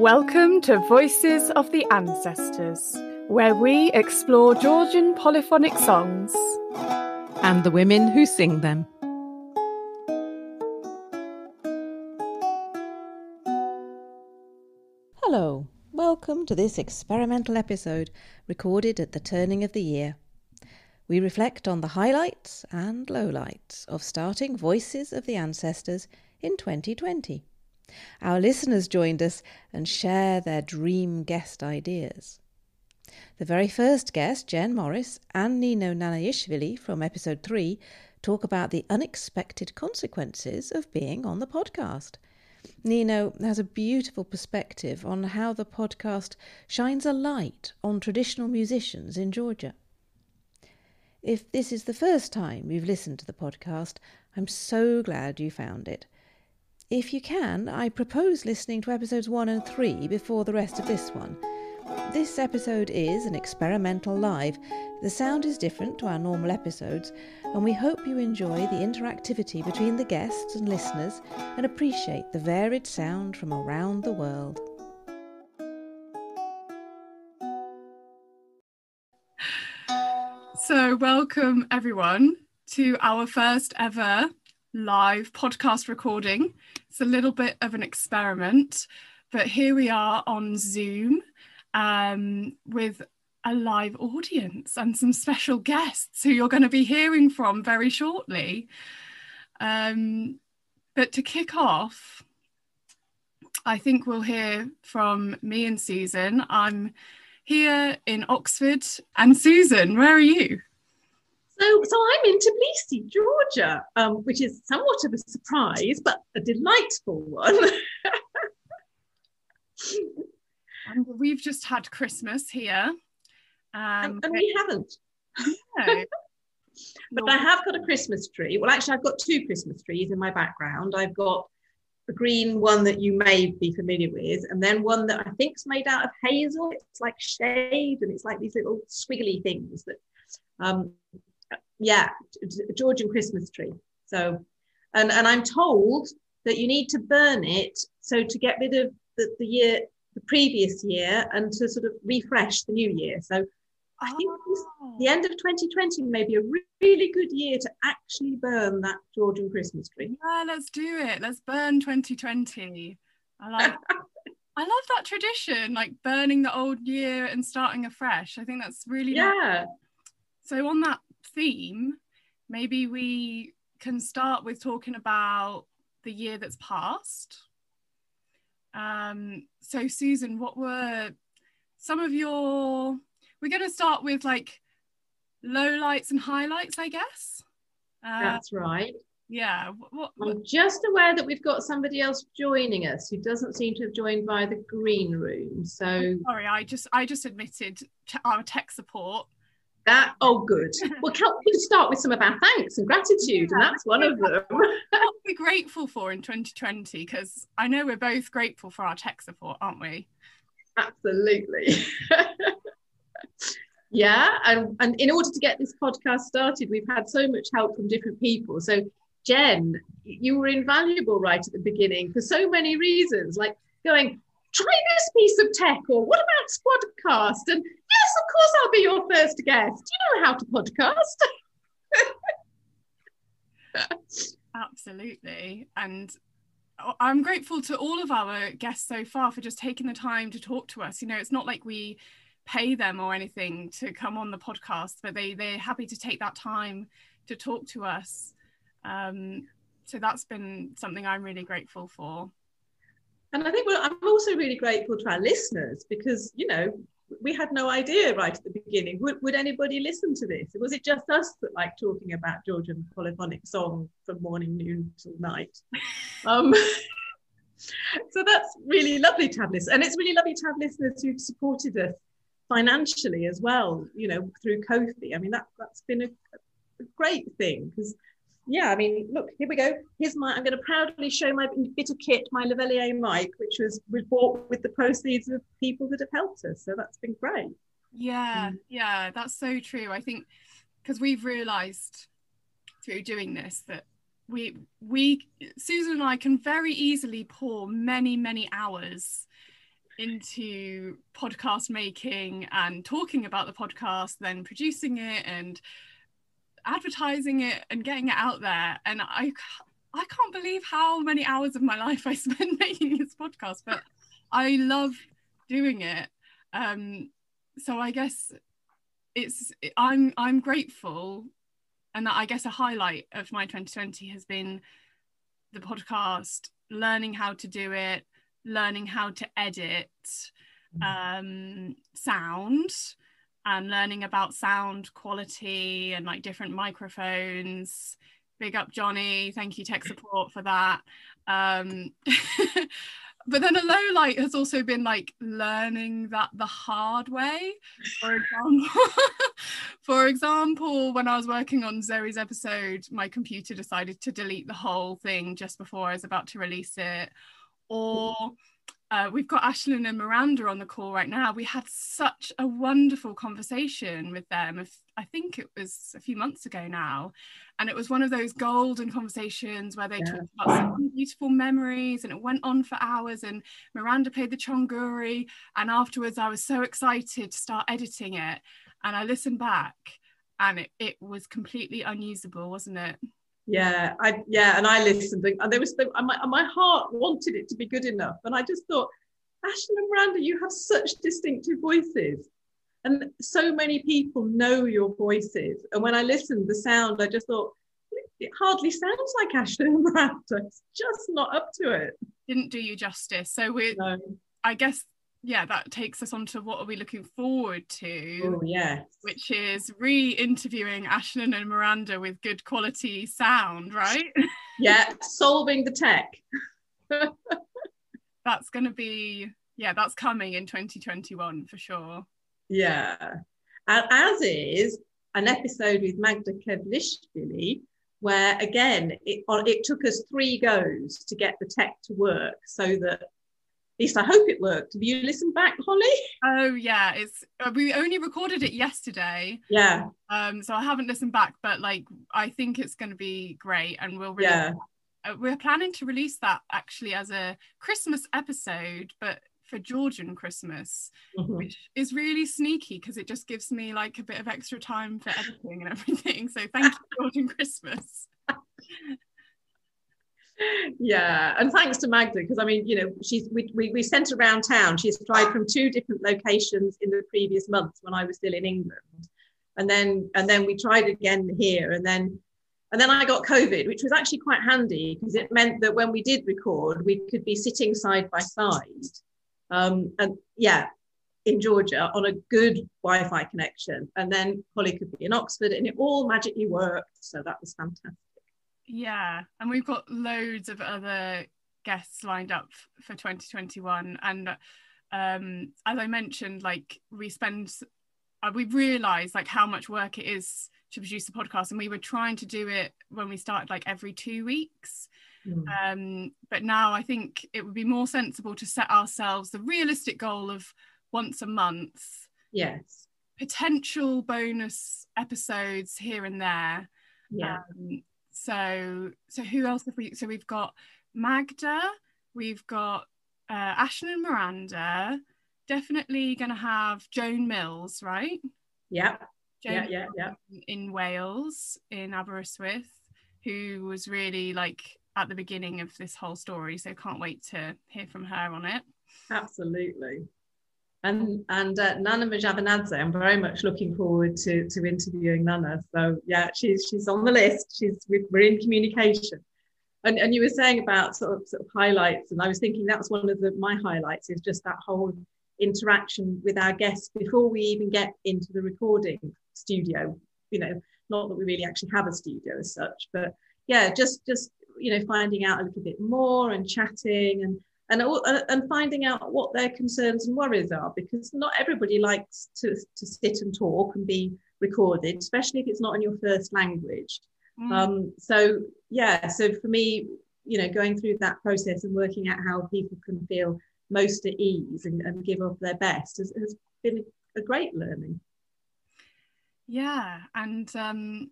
Welcome to Voices of the Ancestors, where we explore Georgian polyphonic songs and the women who sing them. Hello, welcome to this experimental episode recorded at the turning of the year. We reflect on the highlights and lowlights of starting Voices of the Ancestors in 2020. Our listeners joined us and share their dream guest ideas. The very first guest, Jen Morris and Nino Naneishvili from episode 3, talk about the unexpected consequences of being on the podcast. Nino has a beautiful perspective on how the podcast shines a light on traditional musicians in Georgia. If this is the first time you've listened to the podcast, I'm so glad you found it. If you can, I propose listening to episodes 1 and 3 before the rest of this one. This episode is an experimental live. The sound is different to our normal episodes, and we hope you enjoy the interactivity between the guests and listeners and appreciate the varied sound from around the world. So, welcome everyone to our first ever live podcast recording. It's a little bit of an experiment, but here we are on Zoom um, with a live audience and some special guests who you're going to be hearing from very shortly. Um, but to kick off, I think we'll hear from me and Susan. I'm here in Oxford, and Susan, where are you? So, so I'm in Tbilisi, Georgia, um, which is somewhat of a surprise, but a delightful one. and we've just had Christmas here. Um, and, and we haven't. No. but I have got a Christmas tree. Well, actually, I've got two Christmas trees in my background. I've got a green one that you may be familiar with, and then one that I think is made out of hazel. It's like shade, and it's like these little squiggly things that um, yeah, Georgian Christmas tree. So, and and I'm told that you need to burn it so to get rid of the, the year, the previous year, and to sort of refresh the new year. So, I think oh. the end of 2020 may be a really good year to actually burn that Georgian Christmas tree. Yeah, let's do it. Let's burn 2020. I like. I love that tradition, like burning the old year and starting afresh. I think that's really yeah. So on that theme, maybe we can start with talking about the year that's passed. Um, so, Susan, what were some of your? We're going to start with like low lights and highlights, I guess. Uh, That's right. Yeah. What, what, I'm just aware that we've got somebody else joining us who doesn't seem to have joined by the green room. So sorry, I just I just admitted our tech support that oh good. Well, can we start with some of our thanks and gratitude, yeah. and that's one of them. what we're grateful for in 2020, because I know we're both grateful for our tech support, aren't we? Absolutely. yeah, and and in order to get this podcast started, we've had so much help from different people. So Jen, you were invaluable right at the beginning for so many reasons, like going, try this piece of tech, or what about Squadcast? And yes, of course, I'll be your first guest. Do You know how to podcast. Absolutely. And I'm grateful to all of our guests so far for just taking the time to talk to us. You know, it's not like we pay them or anything to come on the podcast, but they they're happy to take that time to talk to us. Um, so that's been something I'm really grateful for. And I think I'm also really grateful to our listeners because, you know, we had no idea right at the beginning. Would, would anybody listen to this? Was it just us that like talking about Georgian polyphonic song from morning, noon till night? Um, so that's really lovely to have listeners. And it's really lovely to have listeners who've supported us financially as well, you know, through Ko-fi. I mean, that, that's been a, a great thing because yeah, I mean, look, here we go. Here's my, I'm going to proudly show my bit of kit, my Lavalier mic, which was, was bought with the proceeds of people that have helped us. So that's been great. Yeah, mm. yeah, that's so true. I think because we've realized through doing this that we, we, Susan and I can very easily pour many, many hours into podcast making and talking about the podcast, then producing it and advertising it and getting it out there. And I I can't believe how many hours of my life I spent making this podcast, but I love doing it. Um, so I guess it's I'm I'm grateful, and that I guess a highlight of my 2020 has been the podcast, learning how to do it, learning how to edit mm-hmm. um, sound and learning about sound quality and like different microphones. Big up Johnny, thank you tech support for that. Um, but then a low light has also been like learning that the hard way. For example, for example, when I was working on Zoe's episode, my computer decided to delete the whole thing just before I was about to release it or uh, we've got Ashlyn and Miranda on the call right now. We had such a wonderful conversation with them. If, I think it was a few months ago now. And it was one of those golden conversations where they yeah. talked about some beautiful memories and it went on for hours. And Miranda played the chonguri. And afterwards, I was so excited to start editing it. And I listened back and it, it was completely unusable, wasn't it? Yeah i yeah and i listened and there was the, my, my heart wanted it to be good enough and i just thought ashlyn and miranda you have such distinctive voices and so many people know your voices and when i listened the sound i just thought it hardly sounds like ashlyn and miranda it's just not up to it didn't do you justice so we no. i guess yeah, that takes us on to what are we looking forward to? Oh, yeah. Which is re-interviewing Ashlyn and Miranda with good quality sound, right? yeah, solving the tech. that's going to be, yeah, that's coming in 2021 for sure. Yeah. As is an episode with Magda Kevlishvili, where again, it, it took us three goes to get the tech to work so that least I hope it worked. Have you listened back, Holly? Oh yeah, it's uh, we only recorded it yesterday. Yeah. Um, so I haven't listened back, but like I think it's going to be great, and we'll really. Yeah. Uh, we're planning to release that actually as a Christmas episode, but for Georgian Christmas, mm-hmm. which is really sneaky because it just gives me like a bit of extra time for editing and everything. So thank you, Georgian Christmas. yeah and thanks to magda because i mean you know she's we, we, we sent around town. She's tried from two different locations in the previous months when i was still in england. And then and then we tried again here and then and then i got covid which was actually quite handy because it meant that when we did record we could be sitting side by side um, and yeah in georgia on a good wi-fi connection. And then holly could be in oxford and it all magically worked. So that was fantastic yeah, and we've got loads of other guests lined up for 2021 and um as i mentioned like we spend uh, we realized like how much work it is to produce a podcast and we were trying to do it when we started like every two weeks. Mm. um but now i think it would be more sensible to set ourselves the realistic goal of once a month. Yes. Potential bonus episodes here and there. Yeah. Um, so so who else have we? So we've got Magda, we've got uh, Ashlyn and Miranda. Definitely going to have Joan Mills, right? Yeah. Joan yeah, yeah, yeah. In Wales, in Aberystwyth, who was really like at the beginning of this whole story. So can't wait to hear from her on it. Absolutely and and uh, Nana Mjavanadze, I'm very much looking forward to to interviewing Nana. So yeah, she's she's on the list. She's we're in communication. And, and you were saying about sort of, sort of highlights, and I was thinking that's one of the, my highlights is just that whole interaction with our guests before we even get into the recording studio. You know, not that we really actually have a studio as such, but yeah, just just you know finding out a little bit more and chatting and and, uh, and finding out what their concerns and worries are because not everybody likes to, to sit and talk and be recorded especially if it's not in your first language mm. um, so yeah so for me you know going through that process and working out how people can feel most at ease and, and give up their best has, has been a great learning yeah and um,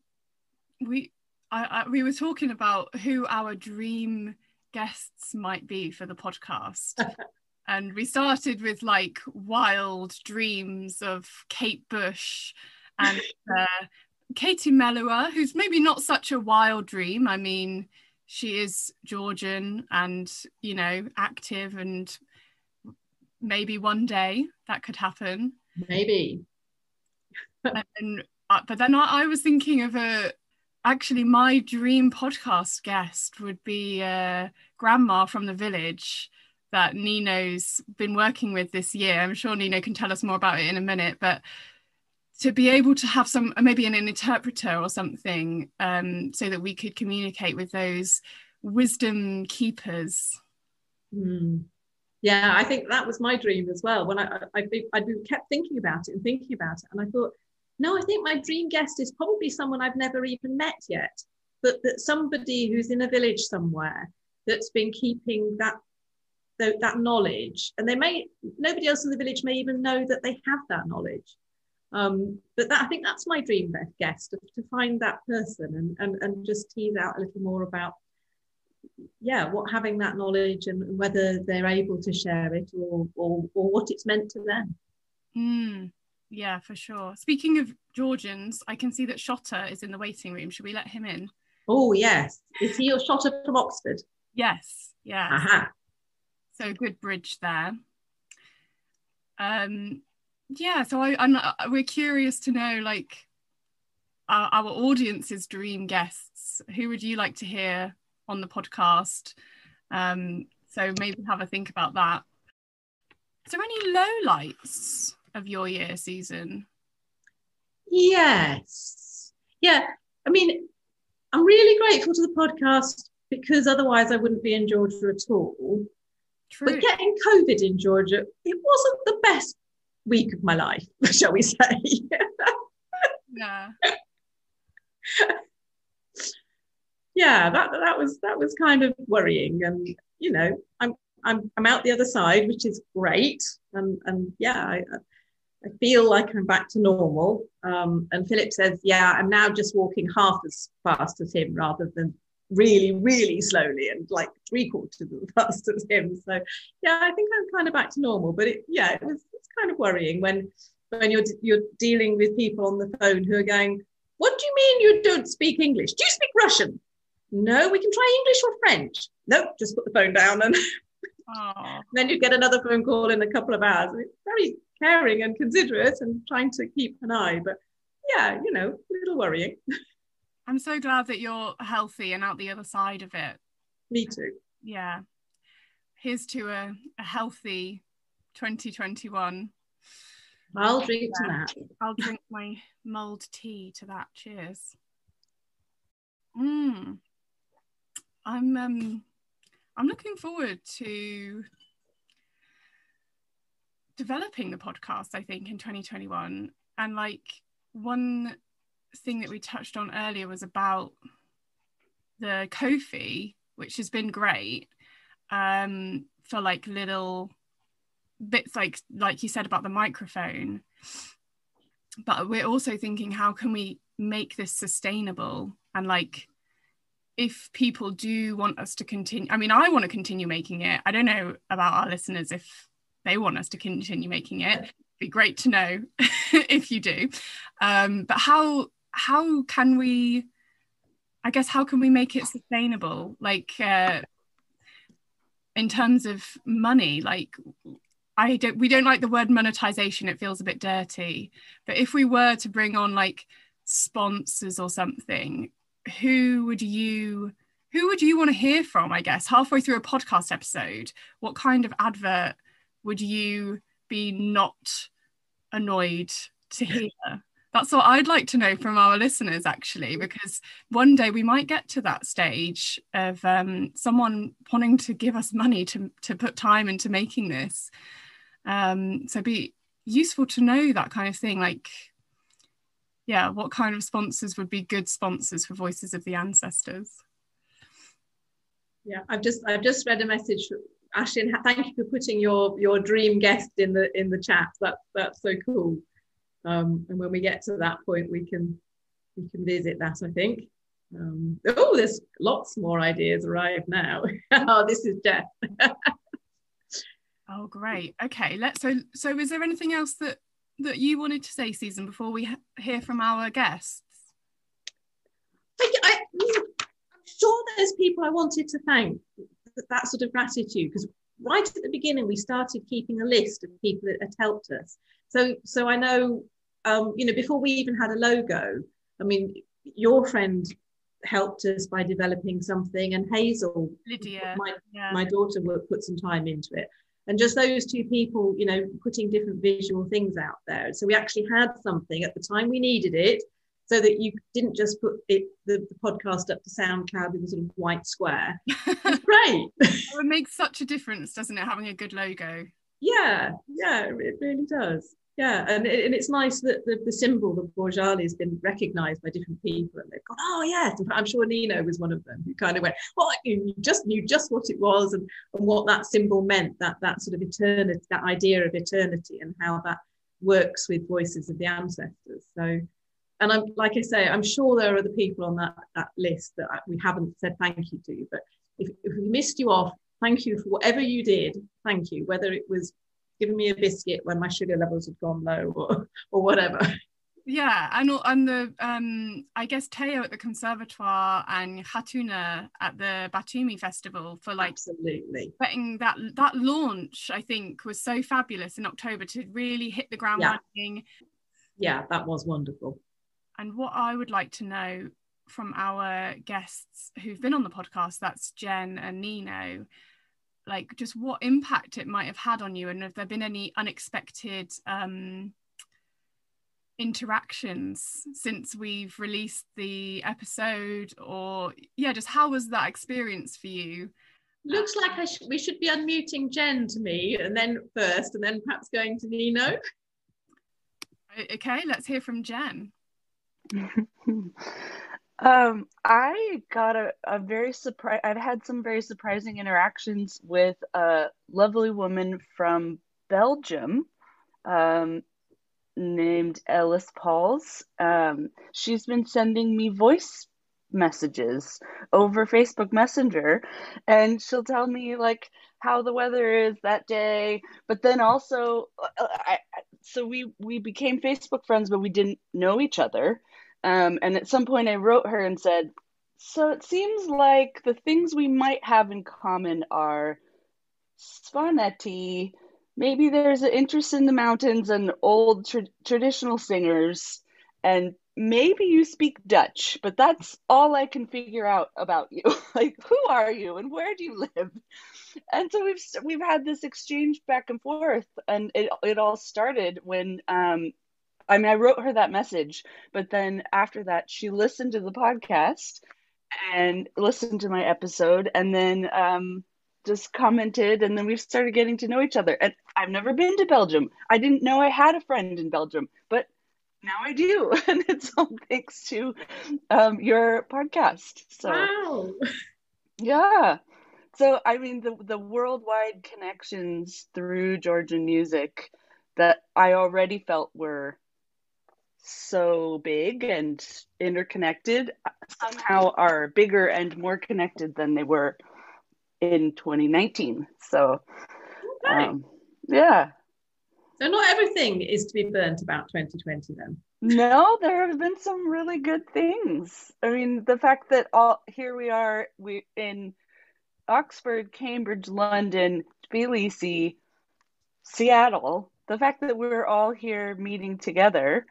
we I, I, we were talking about who our dream guests might be for the podcast. and we started with like wild dreams of Kate Bush and uh, Katie Melua, who's maybe not such a wild dream. I mean, she is Georgian and, you know, active, and maybe one day that could happen. Maybe. and, uh, but then I, I was thinking of a actually my dream podcast guest would be uh, grandma from the village that Nino's been working with this year. I'm sure Nino can tell us more about it in a minute, but to be able to have some maybe an, an interpreter or something um, so that we could communicate with those wisdom keepers. Mm. Yeah, I think that was my dream as well. When I, I, I, I kept thinking about it and thinking about it, and I thought, no, I think my dream guest is probably someone I've never even met yet, but that somebody who's in a village somewhere that's been keeping that that knowledge. And they may nobody else in the village may even know that they have that knowledge. Um, but that, i think that's my dream guest to, to find that person and, and and just tease out a little more about yeah what having that knowledge and whether they're able to share it or or, or what it's meant to them. Mm, yeah for sure speaking of georgians i can see that shota is in the waiting room should we let him in oh yes is he your shota from oxford yes yeah uh-huh. So good bridge there. Um, yeah, so I, I'm uh, we're curious to know like our, our audience's dream guests. Who would you like to hear on the podcast? Um, so maybe have a think about that. Is there any lowlights of your year season? Yes. Yeah. I mean, I'm really grateful to the podcast because otherwise I wouldn't be in Georgia at all. True. But getting COVID in Georgia, it wasn't the best week of my life, shall we say? yeah. yeah, that that was that was kind of worrying, and you know, I'm I'm I'm out the other side, which is great, and and yeah, I, I feel like I'm back to normal. Um, and Philip says, yeah, I'm now just walking half as fast as him rather than really, really slowly and like three quarters as fast as him. So yeah, I think I'm kind of back to normal. But it, yeah, it was it's kind of worrying when when you're you're dealing with people on the phone who are going, "What do you mean you don't speak English? Do you speak Russian?" No, we can try English or French. Nope, just put the phone down and then you get another phone call in a couple of hours. It's very caring and considerate and trying to keep an eye. But yeah, you know, a little worrying. I'm so glad that you're healthy and out the other side of it. Me too. Yeah. Here's to a, a healthy 2021. I'll drink to that. I'll drink my mulled tea to that. Cheers. Mm. I'm um I'm looking forward to developing the podcast, I think, in 2021. And like one thing that we touched on earlier was about the Ko-fi, which has been great um, for like little bits like like you said about the microphone. But we're also thinking how can we make this sustainable and like if people do want us to continue i mean i want to continue making it i don't know about our listeners if they want us to continue making it. Be great to know if you do. Um, but how how can we i guess how can we make it sustainable? Like uh, in terms of money like i don't we don't like the word monetization. It feels a bit dirty. But if we were to bring on like sponsors or something who would you who would you want to hear from i guess? Halfway through a podcast episode what kind of advert would you be not annoyed to hear that's what I'd like to know from our listeners, actually, because one day we might get to that stage of um, someone wanting to give us money to, to put time into making this. Um, so be useful to know that kind of thing. Like, yeah, what kind of sponsors would be good sponsors for Voices of the Ancestors? Yeah, I've just I've just read a message. Ashlyn, thank you for putting your your dream guest in the in the chat. That that's so cool. Um, and when we get to that point, we can we can visit that. I think. Um, oh, there's lots more ideas arrive now. oh, this is Jeff. Oh, great. Okay, let's. So, so is there anything else that that you wanted to say, Susan, before we hear from our guests? I, I, I'm sure there's people I wanted to thank that sort of gratitude because right at the beginning we started keeping a list of people that had helped us. So, so I know, um, you know, before we even had a logo, I mean, your friend helped us by developing something, and Hazel, Lydia, my, yeah. my daughter, put some time into it. And just those two people, you know, putting different visual things out there. So we actually had something at the time we needed it, so that you didn't just put it, the, the podcast up to SoundCloud with a sort of white square. It's great. it makes such a difference, doesn't it, having a good logo? Yeah, yeah, it really does yeah and, it, and it's nice that the, the symbol the Borjgali has been recognized by different people and they've gone oh yes i'm sure nino was one of them who kind of went well you just knew just what it was and, and what that symbol meant that that sort of eternity that idea of eternity and how that works with voices of the ancestors so and i'm like i say i'm sure there are other people on that that list that we haven't said thank you to but if, if we missed you off thank you for whatever you did thank you whether it was giving me a biscuit when my sugar levels had gone low or, or whatever. Yeah, and and the um, I guess Teo at the Conservatoire and Hatuna at the Batumi Festival for like absolutely getting that that launch. I think was so fabulous in October to really hit the ground yeah. running. Yeah, that was wonderful. And what I would like to know from our guests who've been on the podcast, that's Jen and Nino, like just what impact it might have had on you and have there been any unexpected um, interactions since we've released the episode? Or yeah just how was that experience for you? Looks like sh- we should be unmuting jen to me and then first and then perhaps going to nino. Okay let's hear from jen Um, I got a, a very surprise. I've had some very surprising interactions with a lovely woman from Belgium, um, named Ellis Pauls. Um, she's been sending me voice messages over Facebook Messenger, and she'll tell me like how the weather is that day. But then also, uh, I, so we we became Facebook friends, but we didn't know each other. Um, and at some point, I wrote her and said, So it seems like the things we might have in common are Svaneti. Maybe there's an interest in the mountains and old tra- traditional singers, and maybe you speak Dutch, but that's all I can figure out about you. like, who are you and where do you live? And so we've we've had this exchange back and forth, and it it all started when um, I mean, I wrote her that message, but then after that, she listened to the podcast and listened to my episode, and then um, just commented, and then we started getting to know each other. And I've never been to Belgium. I didn't know I had a friend in Belgium, but now I do, and it's all thanks to um, your podcast. So, wow. yeah. So, I mean, the the worldwide connections through Georgian music that I already felt were so big and interconnected somehow are bigger and more connected than they were in 2019. So, okay. um, yeah. So, not everything is to be burnt about 2020 then. No, there have been some really good things. I mean, the fact that all here we are, we in Oxford, Cambridge, London, Tbilisi, Seattle. The fact that we're all here meeting together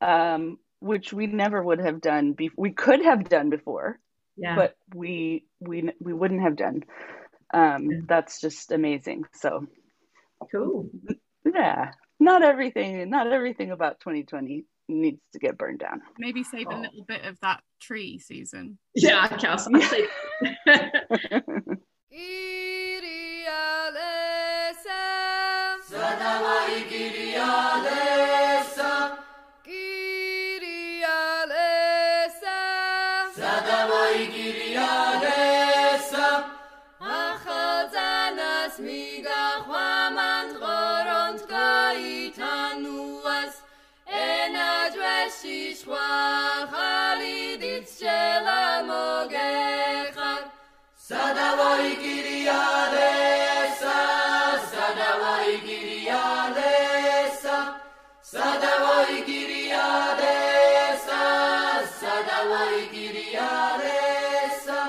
um, which we never would have done. Be- we could have done before, yeah. but we we we wouldn't have done. Um, yeah. That's just amazing. So cool. Yeah, not everything. Not everything about 2020 needs to get burned down. Maybe save oh. a little bit of that tree, Susan. Yeah, I შიშვა ხალიდიც შელა მოგეხარ. სადა ვოიგირიალესა სადა ვოიგირიალესა სადა ვოიგირიალესა სადა ვოიგირიალესა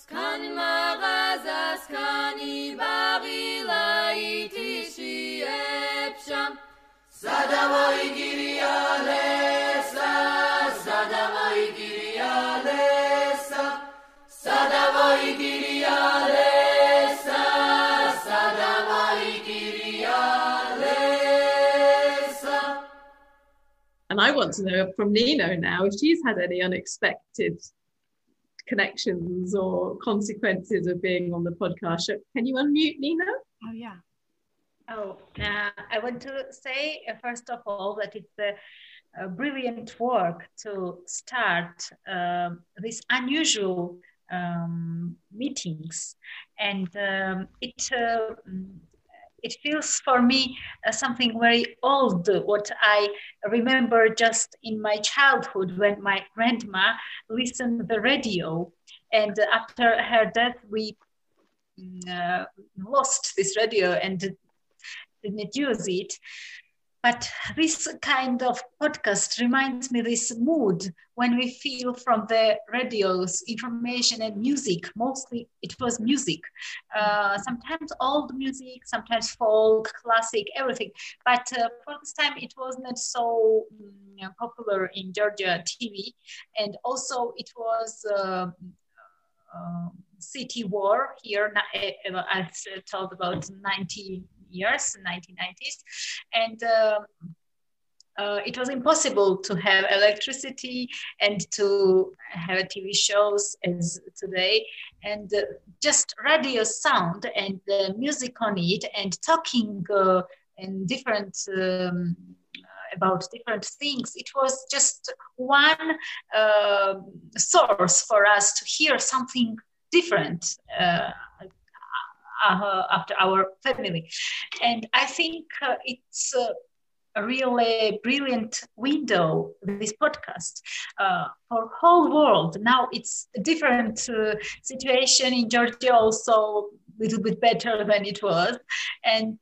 სკანი მაღაზა სკანი ბაღილაითი შეებშამ სადა ვოიგირიალესა And I want to know from Nino now if she's had any unexpected connections or consequences of being on the podcast. Can you unmute Nino? Oh, yeah. Oh, uh, I want to say, uh, first of all, that it's a, a brilliant work to start um, this unusual um, meetings. And um, it uh, it feels for me uh, something very old, what I remember just in my childhood when my grandma listened the radio. And after her death, we mm, uh, lost this radio and didn't use it. But this kind of podcast reminds me this mood when we feel from the radios information and music. Mostly it was music. Uh, sometimes old music, sometimes folk, classic, everything. But uh, for this time it was not so um, popular in Georgia TV. And also it was uh, city war here. Uh, I told about 90 years, 1990s, and. Um, uh, it was impossible to have electricity and to have TV shows as today. And uh, just radio sound and the music on it and talking uh, and different um, about different things. It was just one uh, source for us to hear something different uh, uh, after our family. And I think uh, it's uh, a really brilliant window, this podcast, uh, for whole world. Now it's a different uh, situation in Georgia also a little bit better than it was. And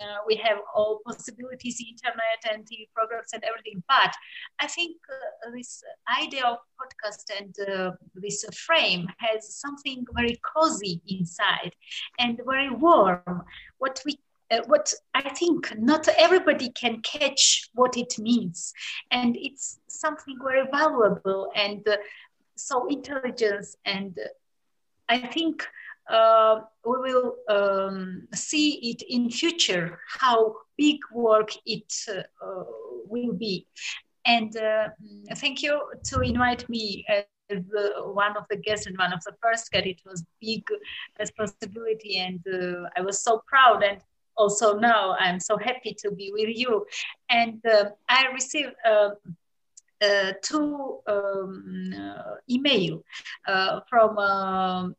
uh, we have all possibilities, internet and TV programs and everything. But I think uh, this idea of podcast and uh, this frame has something very cozy inside and very warm. What we uh, what I think not everybody can catch what it means, and it's something very valuable and uh, so intelligence and uh, I think uh, we will um, see it in future how big work it uh, will be. And uh, thank you to invite me as one of the guests and one of the first guests. It was big responsibility, and uh, I was so proud. And also now I'm so happy to be with you. And uh, I received. Uh, uh, two um, uh, email uh, from um,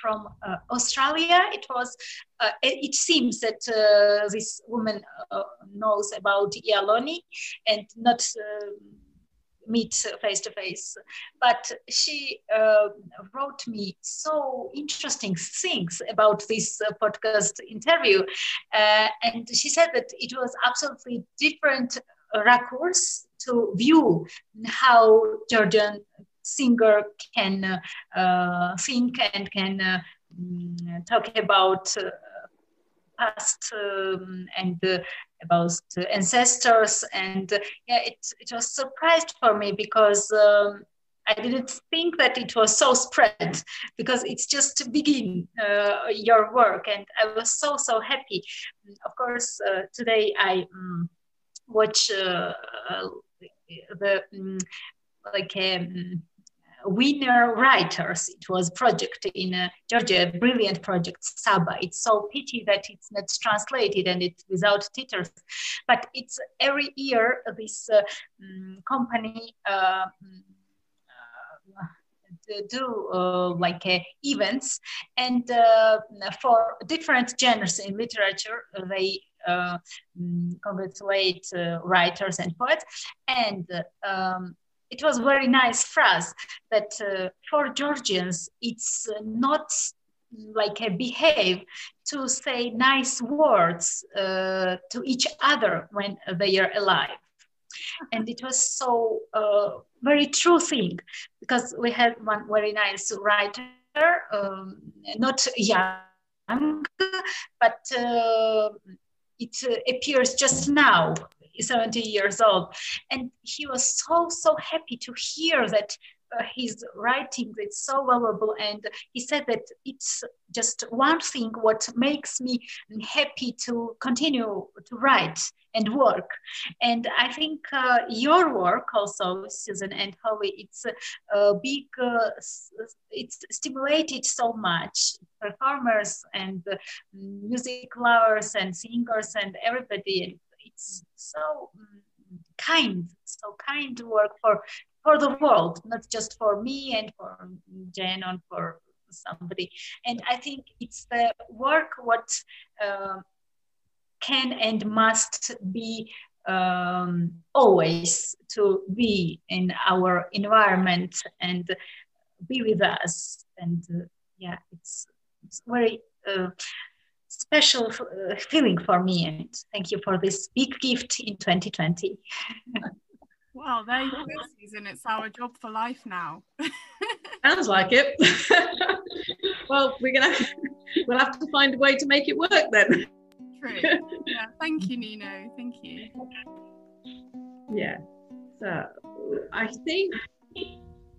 from uh, Australia. It was. Uh, it seems that uh, this woman uh, knows about Ialoni and not um, meet face to face. But she uh, wrote me so interesting things about this uh, podcast interview. Uh, and she said that it was absolutely different recourse to view how Georgian singer can uh, think and can uh, mm, talk about uh, past um, and about ancestors and yeah it, it was surprised for me because um, I didn't think that it was so spread because it's just to begin uh, your work, and I was so so happy. Of course, uh, today I um, watch uh, the like winner writers. It was project in uh, Georgia, a brilliant project, Saba. It's so pity that it's not translated and it's without titles. But it's every year this uh, um, company uh, mm, uh, do uh, like uh, events and for different genres in literature they mm, congratulate writers and poets and um, it was very nice phrase that uh, for Georgians, it's not like a behave to say nice words uh, to each other when they are alive. And it was so uh, very true thing because we had one very nice writer um, not young, but uh, it uh, appears just now 70 years old. And he was so so happy to hear that uh, his writing is so valuable. And he said that it's just one thing what makes me happy to continue to write and work. And i think uh, your work also susan and holly it's a big uh, it's stimulated so much. Performers and music lovers and singers and everybody it's so mm, kind so kind to work for for the world, not just for me and for Jen and for somebody. And I think it's the work what uh, can and must be um, always to be in our environment and be with us. And uh, yeah, it's, it's very uh, special uh, feeling for me. And thank you for this big gift in 2020. Well, there you go, Susan. It's our job for life now. Sounds like it. well, we're gonna we'll have to find a way to make it work then. True. Yeah. Thank you, Nino. Thank you. Yeah. So I think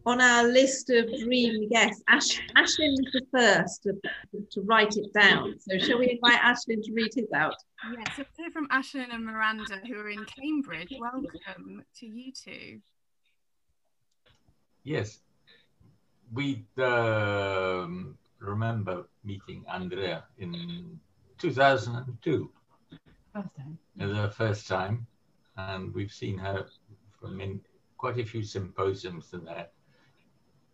on our list of dream guests, Ash, Ashlyn was the first to, to write it down. So shall we invite Ashlyn to read his out? Yes, so hear from Ashlyn and Miranda, who are in Cambridge. Welcome to you two. Yes, we um, remember meeting Andrea in 2002. First time. The first time, and we've seen her from in quite a few symposiums in there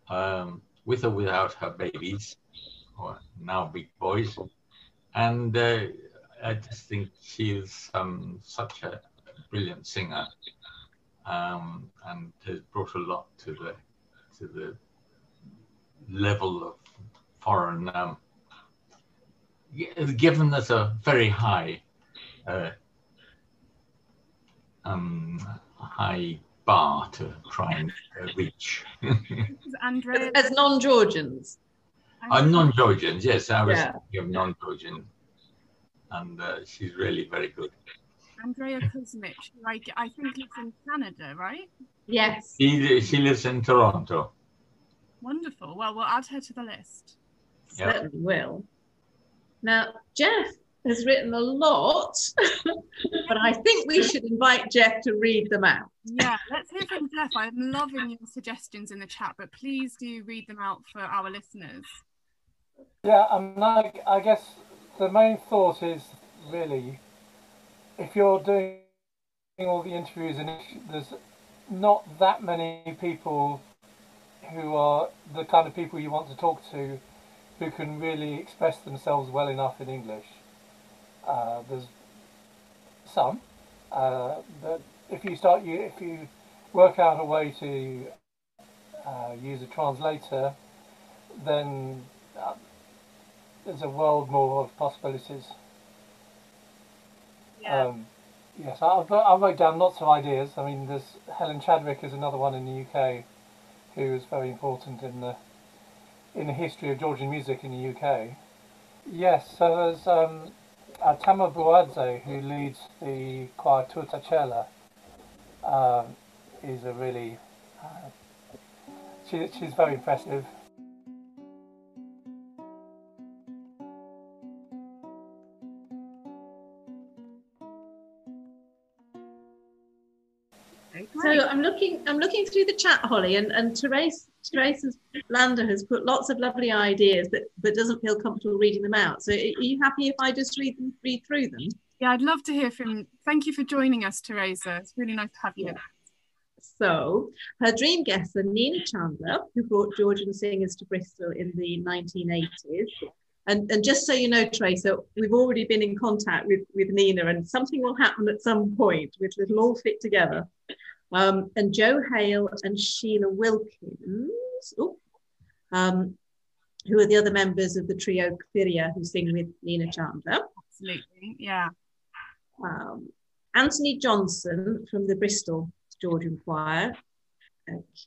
um, with or without her babies, or now big boys. And uh, I just think she's um, such a brilliant singer um, and has brought a lot to the to the level of foreign, um, given us a very high uh, um, high bar to try and uh, reach. Andrea... As non-Georgians? I'm non-Georgians, yes. I was yeah. thinking of non-Georgian. And uh, she's really very good. Andrea Kuzmich, like I think lives in Canada, right? Yes. She, she lives in Toronto. Wonderful. Well, we'll add her to the list. Certainly will. Now, Jeff has written a lot, but I think we should invite Jeff to read them out. Yeah, let's hear from Jeff. I'm loving your suggestions in the chat, but please do read them out for our listeners. Yeah, I mean, I, I guess the main thought is really if you're doing all the interviews and there's not that many people who are the kind of people you want to talk to who can really express themselves well enough in English. Uh, there's some, uh, but if you start, you if you work out a way to uh, use a translator, then uh, there's a world more of possibilities. Yeah. Um, yes, I, I wrote down lots of ideas. I mean, there's Helen Chadwick is another one in the UK who is very important in the in the history of Georgian music in the UK. Yes, so there's um, uh, Buadze, who leads the choir Tutarchela, um, is a really, uh, she, she's very impressive. So I'm looking, I'm looking through the chat, Holly, and and Therese, Therese Lander has put lots of lovely ideas, but but doesn't feel comfortable reading them out. So are you happy if I just read them, read through them? Yeah, I'd love to hear from. Thank you for joining us, Teresa. It's really nice to have you. Yeah. So, her dream guests are Nina Chandler, who brought Georgian singers to Bristol in the 1980s. And, and just so you know, Teresa, we've already been in contact with, with Nina, and something will happen at some point, which will all fit together. Um, and Joe Hale and Sheila Wilkins, um, who are the other members of the trio Kyria who sing with Nina Chandler. Absolutely, yeah. Um, Anthony Johnson from the Bristol Georgian Choir,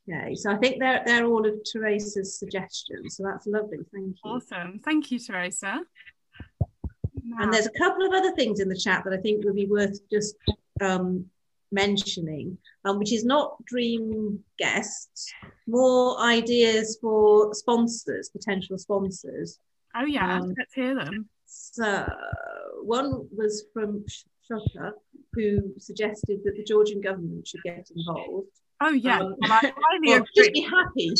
Okay, so I think they're they're all of Teresa's suggestions. So that's lovely. Thank you. Awesome. Thank you, Teresa. And there's a couple of other things in the chat that I think would be worth just um, mentioning, um, which is not dream guests, more ideas for sponsors, potential sponsors. Oh yeah, um, let's hear them. So one was from Shota, who suggested that the Georgian government should get involved. Oh yeah, um, well, just be happy,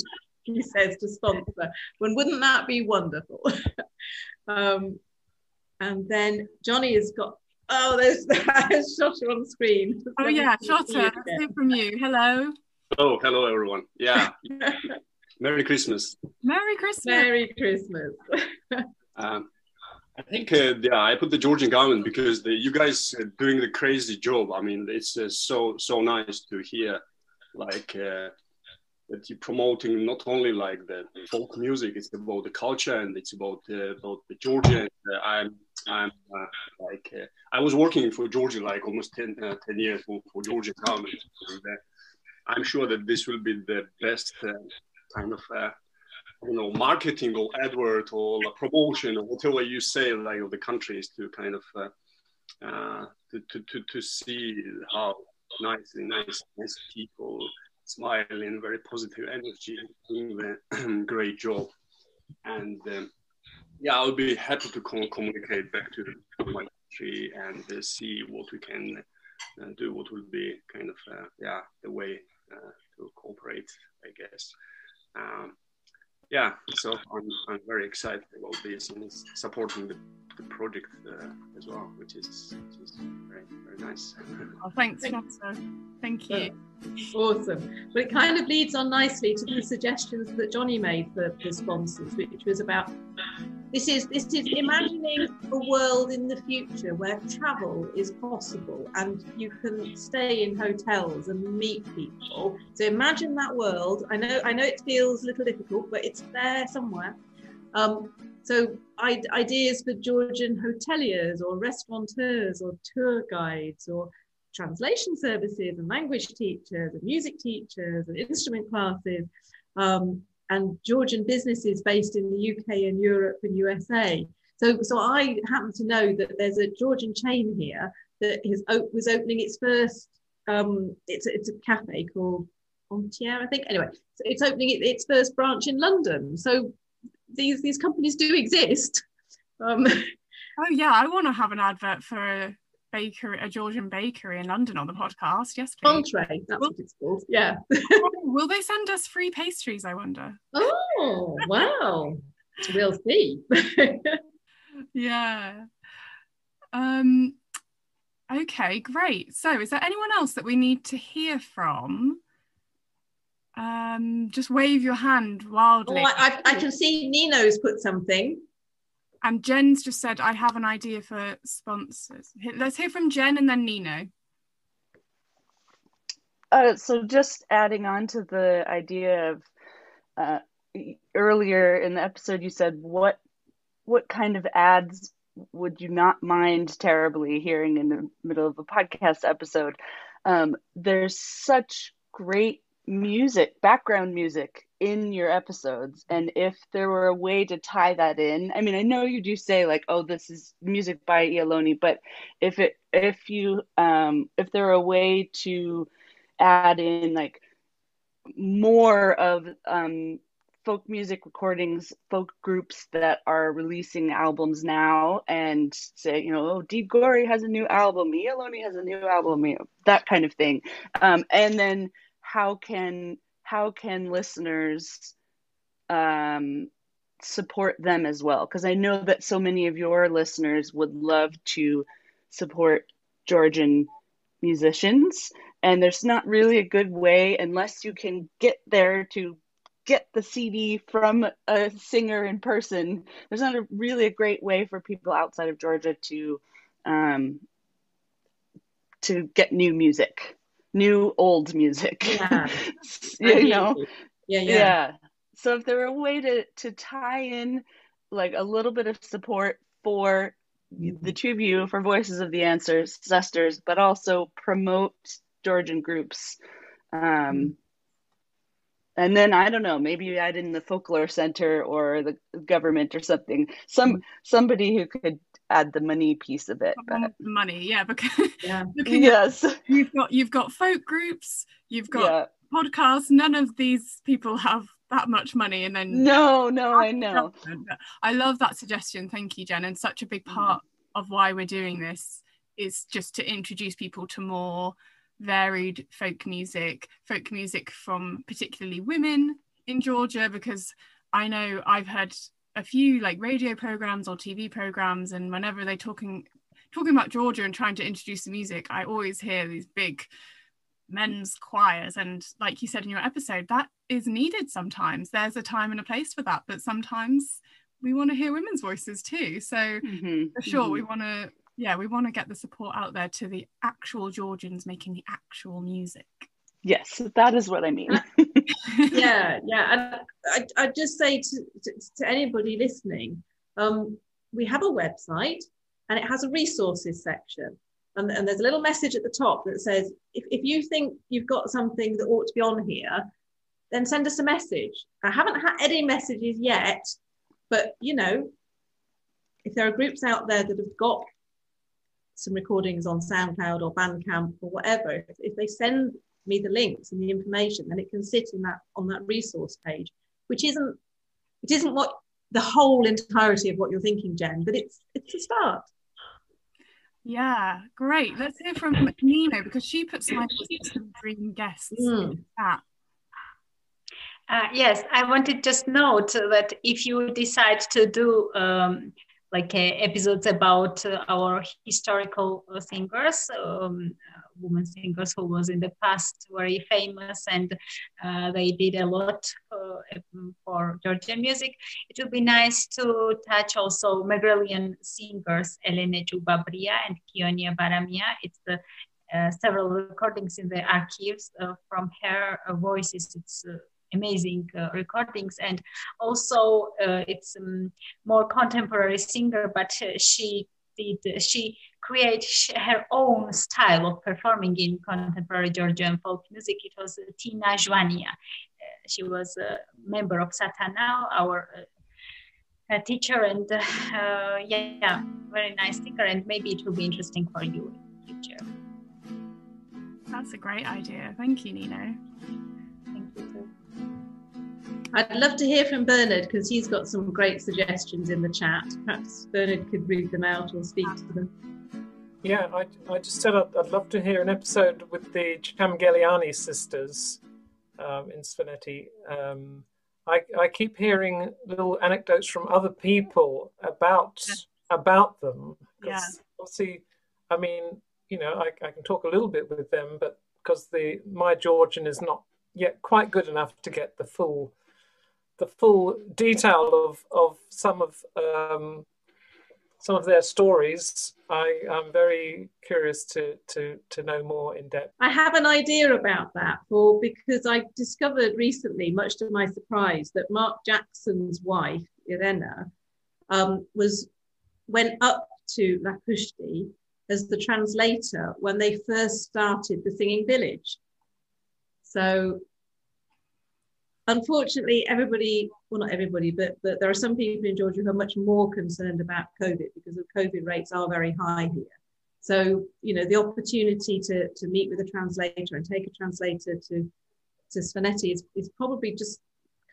he says to sponsor. When wouldn't that be wonderful? um, and then Johnny has got oh, there's there's Shota on screen. Oh yeah, Shota, hear from you. Hello. Oh, hello everyone. Yeah. Merry Christmas. Merry Christmas. Merry Christmas. um, I think, uh, yeah, I put the Georgian government because the, you guys are doing the crazy job. I mean, it's uh, so so nice to hear like uh, that you're promoting not only like the folk music, it's about the culture and it's about uh, about the Georgian. Uh, I'm I'm uh, like uh, I was working for Georgia like almost 10, 10 years for, for Georgian government. And, I'm sure that this will be the best kind of you know marketing or advert or promotion or whatever you say like of the countries to kind of uh, uh, to, to, to, to see how nicely nice nice people smiling very positive energy doing the great job and um, yeah i'll be happy to com- communicate back to my country and uh, see what we can uh, do what will be kind of uh, yeah the way uh, to cooperate i guess. Um, yeah, so I'm, I'm very excited about this and supporting the, the project uh, as well, which is, which is very, very nice. Oh, thanks, Thank you. Awesome. Well, it kind of leads on nicely to the suggestions that Johnny made for the sponsors, which was about this is this is imagining a world in the future where travel is possible and you can stay in hotels and meet people. So imagine that world. I know I know it feels a little difficult, but it's there somewhere. Um, so ideas for Georgian hoteliers or restaurateurs or tour guides or translation services and language teachers and music teachers and instrument classes um, and Georgian businesses based in the UK and Europe and USA. So, so I happen to know that there's a Georgian chain here that is, was opening its first, um, it's, it's a cafe called Entree, I think. Anyway, so it's opening its first branch in London. So these, these companies do exist. Um, oh yeah, I want to have an advert for a bakery, a Georgian bakery in London on the podcast. Yes, please. Entree, that's will, what it's called. Yeah. will they send us free pastries? I wonder. Oh wow! we'll see. yeah. Um. Okay, great. So, is there anyone else that we need to hear from? Um, just wave your hand wildly. Oh, I, I, I can see Nino's put something. And Jen's just said, I have an idea for sponsors. Let's hear from Jen and then Nino. Uh, so just adding on to the idea of uh, earlier in the episode, you said what what kind of ads would you not mind terribly hearing in the middle of a podcast episode? Um, there's such great music, background music in your episodes and if there were a way to tie that in i mean i know you do say like oh this is music by Ialoni but if it if you um if there were a way to add in like more of um folk music recordings folk groups that are releasing albums now and say you know oh Deep Gory has a new album Ialoni has a new album you know, that kind of thing. Um and then how can how can listeners um, support them as well? Because I know that so many of your listeners would love to support Georgian musicians, and there's not really a good way unless you can get there to get the CD from a singer in person. There's not a, really a great way for people outside of Georgia to um, to get new music new old music. Yeah. you know? Yeah, yeah. Yeah. So if there were a way to to tie in like a little bit of support for the two of you for Voices of the Ancestors, but also promote Georgian groups. Um, and then I don't know, maybe you add in the folklore center or the government or something. Some mm-hmm. somebody who could add the money piece of it. But... Money, yeah, because, yeah. yes, you've got you've got folk groups, you've got yeah. podcasts. None of these people have that much money, and then no, no, I know. I love that suggestion. Thank you, Jen. And such a big mm. part mm. of why we're doing this is just to introduce people to more varied folk music, folk music from particularly women in Georgia, because I know I've heard a few like radio programs or TV programs, and whenever they're talking talking about Georgia and trying to introduce the music, I always hear these big men's choirs. And like you said in your episode, that is needed sometimes. There's a time and a place for that, but sometimes we want to hear women's voices too. So mm-hmm. for sure, mm-hmm. we want to yeah, we want to get the support out there to the actual Georgians making the actual music. Yes, that is what I mean. yeah, yeah. And I, I just say to, to, to anybody listening, um, we have a website and it has a resources section. And, and there's a little message at the top that says, if, if you think you've got something that ought to be on here, then send us a message. I haven't had any messages yet, but you know, if there are groups out there that have got some recordings on SoundCloud or Bandcamp or whatever, if, if they send me the links and the information, then it can sit in that on that resource page, which isn't it isn't what the whole entirety of what you're thinking, Jen, but it's it's a start. Yeah, great. Let's hear from Nino because she puts my some dream guests mm. in that. Uh, yes, I wanted just note that if you decide to do um, like uh, episodes about uh, our historical uh, singers, um, women singers who was in the past very famous and uh, they did a lot for, for Georgian music. It would be nice to touch also Megrelian singers Elena Jubabria and Kionia Baramia. It's the uh, several recordings in the archives uh, from her voices. It's amazing uh, recordings and also uh, it's um, more contemporary singer but uh, she did she create her own style of performing in contemporary Georgian folk music. It was uh, Tina Joania. Uh, she was a member of Satana, our uh, teacher, and yeah, very nice singer. And maybe it will be interesting for you in future. That's a great idea. Thank you, Nino. I'd love to hear from Bernard because he's got some great suggestions in the chat. Perhaps Bernard could read them out or speak to them. Yeah, I, I just said I'd, I'd love to hear an episode with the Chamgeliani sisters um, in Svaneti. Um, I, I keep hearing little anecdotes from other people about yeah. about them. Yeah. Obviously, I mean, you know, I, I can talk a little bit with them, but because the my Georgian is not yet quite good enough to get the full the full detail of of some of um, some of their stories. I am very curious to to to know more in depth. I have an idea about that, Paul, because I discovered recently, much to my surprise, that Mark Jackson's wife Irena um, was went up to Lakhushdi as the translator when they first started the Singing Village. So unfortunately, everybody, well, not everybody, but, but there are some people in Georgia who are much more concerned about COVID because the COVID rates are very high here. So, you know, the opportunity to, to meet with a translator and take a translator to, to Svaneti is, is probably just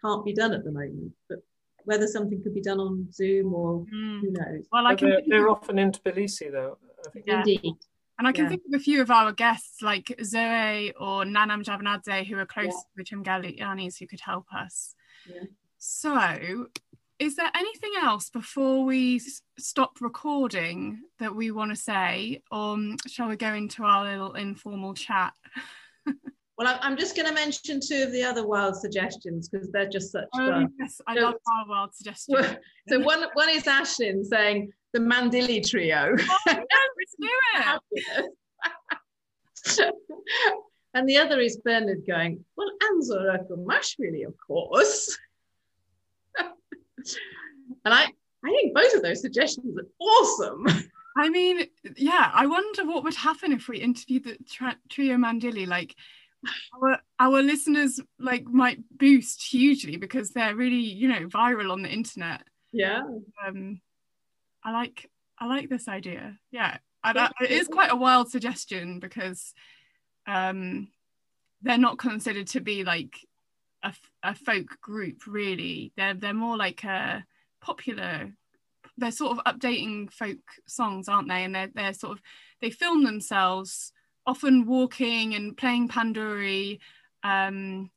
can't be done at the moment. But whether something could be done on Zoom or mm. who knows. Well, I can they're, they're often in Tbilisi, though. Yeah. Indeed. And I can yeah. think of a few of our guests like Zoe or Nana Mzhavanadze who are close yeah. with Chamgelianis who could help us. Yeah. So, is there anything else before we stop recording that we want to say, or um, shall we go into our little informal chat? well, I'm just going to mention two of the other wild suggestions because they're just such oh, fun. Yes, I so, love our wild suggestions. So one one is Ashlyn saying the Mandili trio. Oh, yeah, let's do it. and the other is Bernard going, well, Anzor Erkomaishvili, of course. and I, I think both of those suggestions are awesome. I mean, yeah, I wonder what would happen if we interviewed the tra- trio Mandili. Like, our, our listeners like might boost hugely because they're really you know viral on the internet yeah um i like i like this idea. Yeah and I, it is quite a wild suggestion because um they're not considered to be like a, a folk group really. They're they're more like a popular they're sort of updating folk songs aren't they? And they're, they're sort of they film themselves often walking and playing panduri um,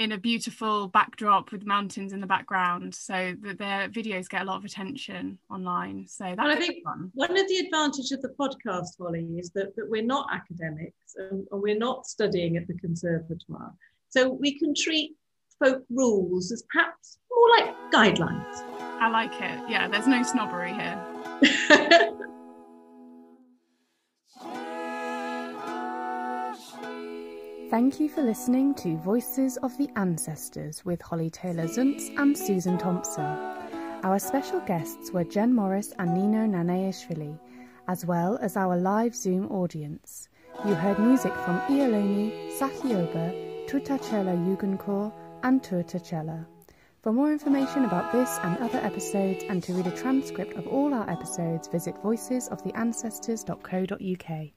in a beautiful backdrop with mountains in the background so that their videos get a lot of attention online. So that's I think fun. one of the advantages of the podcast Holly is that, that we're not academics and, and we're not studying at the conservatoire. So we can treat folk rules as perhaps more like guidelines. I like it. Yeah there's no snobbery here Thank you for listening to Voices of the Ancestors with Holly Taylor Zuntz and Susan Thompson. Our special guests were Jen Morris and Nino Naneishvili, as well as our live Zoom audience. You heard music from Ialoni, Sakhioba, Tutarchela Yugonkor, and Turtachela. For more information about this and other episodes and to read a transcript of all our episodes, visit voicesoftheancestors.co.uk.